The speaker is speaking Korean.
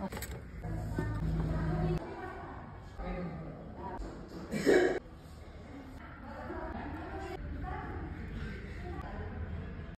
아.